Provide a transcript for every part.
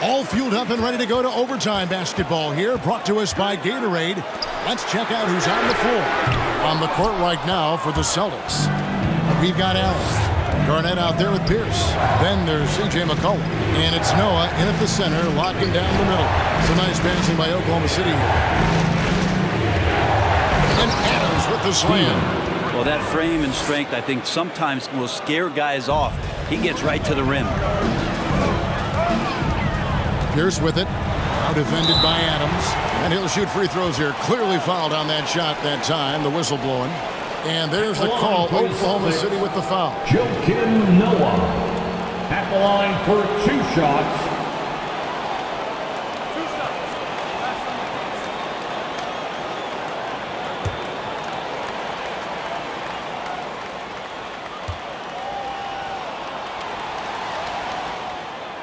All fueled up and ready to go to overtime basketball here, brought to us by Gatorade. Let's check out who's on the floor. On the court right now for the Celtics. We've got Allen. Garnett out there with Pierce. Then there's C.J. McCollum. And it's Noah in at the center, locking down the middle. It's a nice passing by Oklahoma City. And Adams with the slam. Well, that frame and strength, I think, sometimes will scare guys off. He gets right to the rim. Pierce with it. Now defended by Adams. And he'll shoot free throws here. Clearly fouled on that shot that time. The whistle blowing. And there's the call. Oklahoma City with the foul. Joakim Noah at the line for two shots.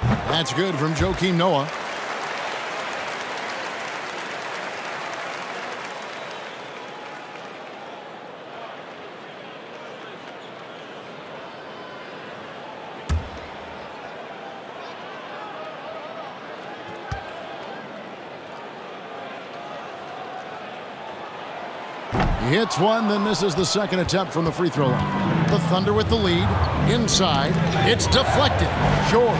That's good from Joakim Noah. Hits one, then misses the second attempt from the free throw line. Thunder with the lead. Inside. It's deflected. George.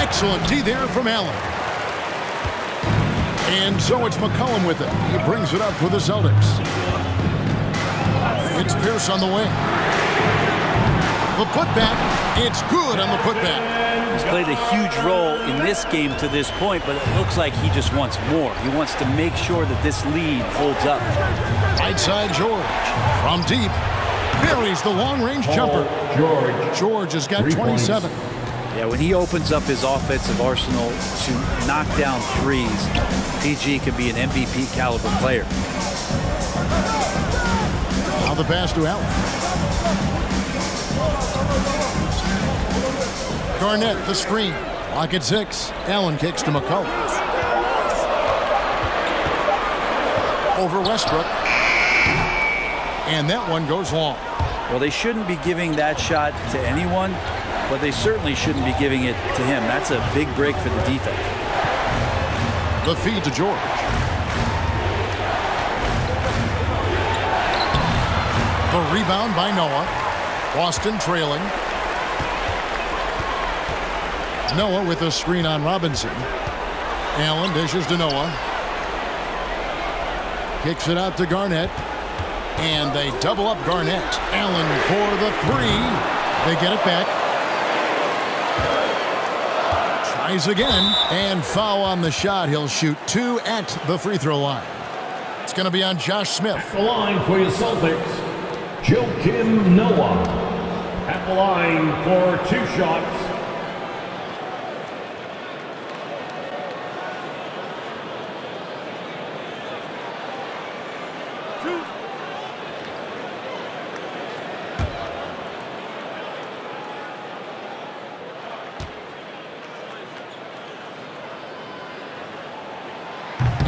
Excellent D there from Allen. And so it's McCollum with it. He brings it up for the Celtics. It's Pierce on the wing. The putback. It's good on the putback. He's played a huge role in this game to this point, but it looks like he just wants more. He wants to make sure that this lead holds up. Right side George. From deep. Buries the long-range jumper. George. George has got Three 27. Yeah, when he opens up his offensive arsenal to knock down threes, PG can be an MVP caliber player. Now the pass to Allen. Garnett, the screen. Lock at six. Allen kicks to McCollum. Over Westbrook. And that one goes long. Well, they shouldn't be giving that shot to anyone, but they certainly shouldn't be giving it to him. That's a big break for the defense. The feed to George. The rebound by Noah. Boston trailing. Noah with a screen on Robinson. Allen dishes to Noah. Kicks it out to Garnett. And they double up Garnett. Allen for the three. They get it back. Tries again. And foul on the shot. He'll shoot two at the free throw line. It's going to be on Josh Smith. At the line for your Celtics, Joakim Noah. At the line for two shots.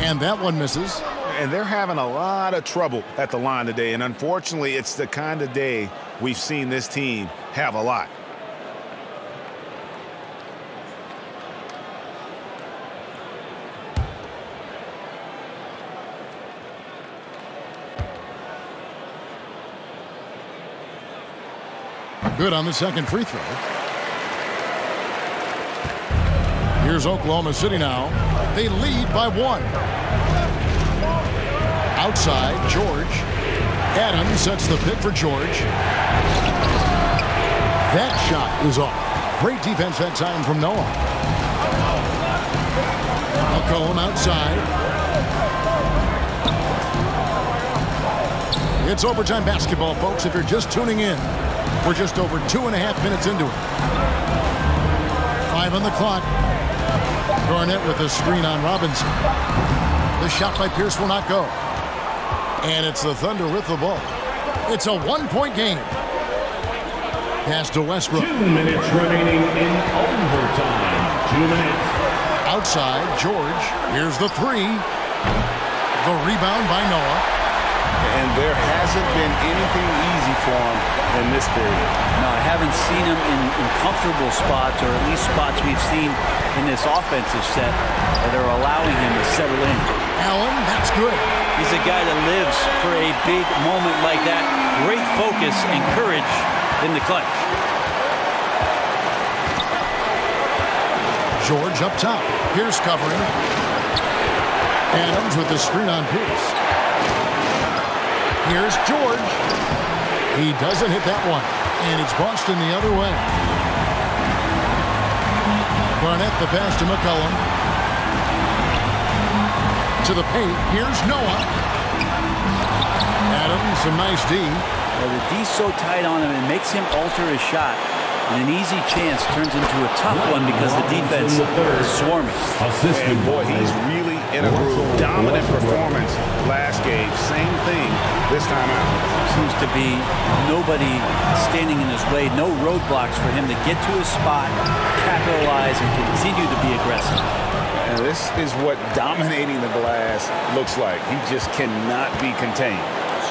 And that one misses. And they're having a lot of trouble at the line today. And unfortunately, it's the kind of day we've seen this team have a lot. Good on the second free throw. Here's Oklahoma City now. They lead by one. Outside, George. Adams sets the pick for George. That shot is off. Great defense that time from Noah. McCollum outside. It's overtime basketball, folks, if you're just tuning in. We're just over two and a half minutes into it. Five on the clock. Garnett with a screen on Robinson. The shot by Pierce will not go. And it's the Thunder with the ball. It's a one-point game. Pass to Westbrook. Two minutes remaining in overtime. Two minutes. Outside, George. Here's the three. The rebound by Noah. and there hasn't been anything easy for him in this period. No, I haven't seen him in, in comfortable spots, or at least spots we've seen in this offensive set that are allowing him to settle in. Allen, that's good. He's a guy that lives for a big moment like that. Great focus and courage in the clutch. George up top. Pierce covering. Adams with the screen on Pierce. Here's George. He doesn't hit that one. And it's Boston the other way. Garnett the pass to McCollum. To the paint. Here's Noah. Adams, some nice D. Well, the D's so tight on him, it makes him alter his shot. And an easy chance turns into a tough one because the defense is swarming. And boy, he's really in a groove. Dominant performance last game. Same thing this time out. Seems to be nobody standing in his way, no roadblocks for him to get to his spot, capitalize, and continue to be aggressive. And this is what dominating the glass looks like. He just cannot be contained.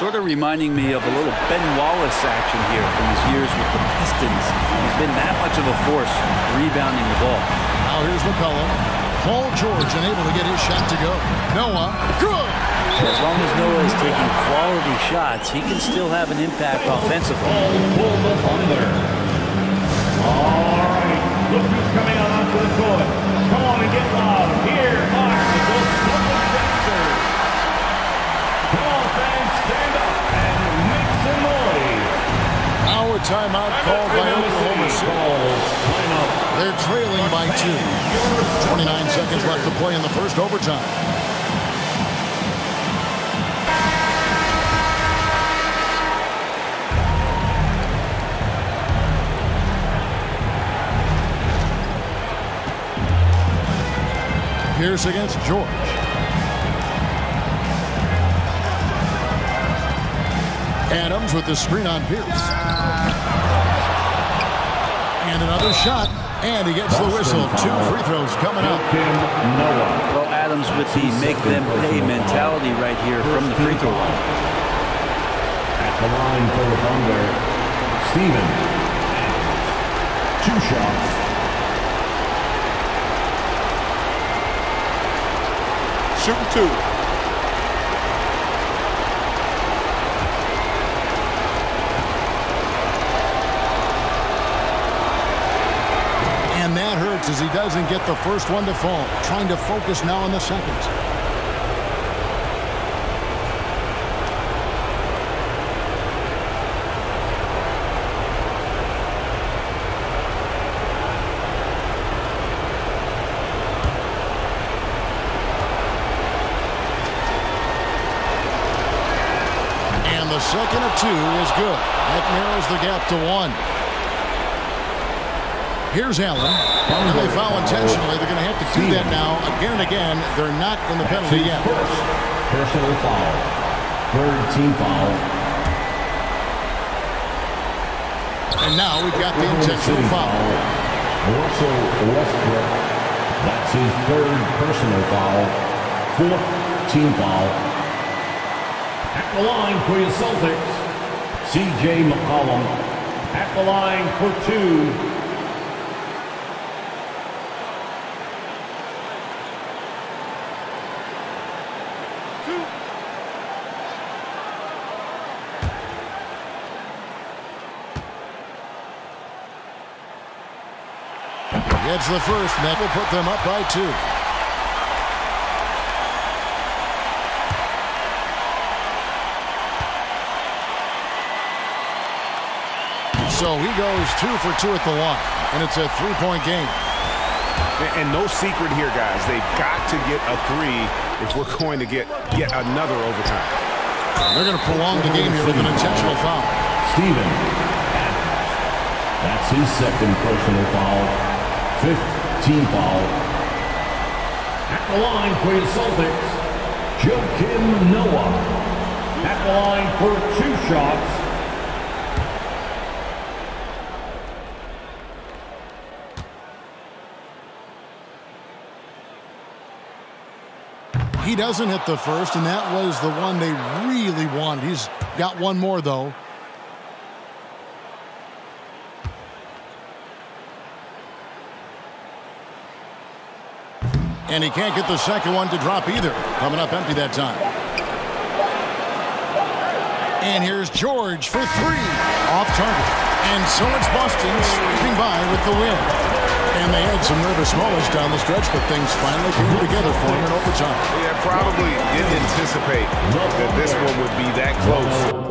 Sort of reminding me of a little Ben Wallace action here from his years with the Pistons. He's been that much of a force rebounding the ball. Now here's McCollum. Paul George unable to get his shot to go. Noah, good. As long as Noah is taking quality shots, he can still have an impact offensively. Ball for the Thunder. All right, look who's coming out onto the court. Come on and get loud. Here are the Celtics dancers. Come on, fans, stand up and make some noise. Now a timeout called by Oklahoma City. They're trailing by two. 29 seconds left to play in the first overtime. Pierce against George. Adams with the screen on Pierce. And another shot. And he gets the whistle. Two free throws coming up. Kim Noah. Well, Adams with the make them pay mentality right here from the free throw line. At the line for the Thunder, Steven. Two shots. Shooting two. And that hurts as he doesn't get the first one to fall. Trying to focus now on the second. And the second of two is good. That narrows the gap to one. Here's Allen. They foul intentionally. They're going to have to do that now again and again. They're not in the penalty yet. Personal foul. Third team foul. And now we've got the intentional foul. Russell Westbrook. That's his third personal foul. Fourth team foul. At the line for your Celtics, C.J. McCollum. At the line for two, Gets the first, and that will put them up by two. So he goes two for two at the line, and it's a three-point game. And no secret here, guys. They've got to get a three if we're going to get yet another overtime. They're going to prolong the game here with an intentional foul. Steven. That's his second personal foul. Fifth team foul. At the line for the Celtics, Joakim Noah. At the line for two shots. He doesn't hit the first, and that was the one they really wanted. He's got one more, though. And he can't get the second one to drop either. Coming up empty that time. And here's George for three. Off target. And so it's Boston sweeping by with the win. And they had some nervous moments down the stretch, but things finally came together for them in overtime. Yeah, probably didn't anticipate that this one would be that close.